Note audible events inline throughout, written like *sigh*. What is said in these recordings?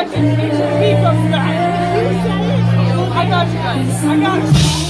Back. I got you guys. I got you.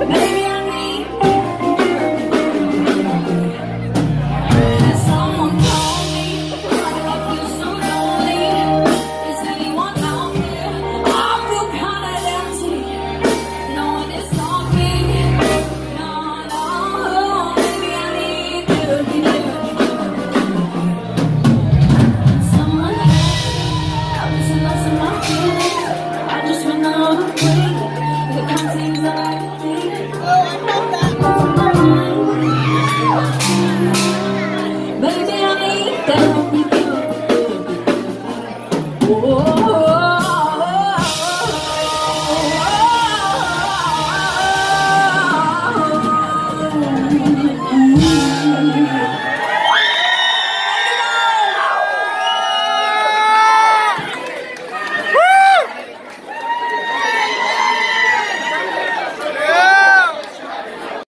Maybe *laughs* Thank you.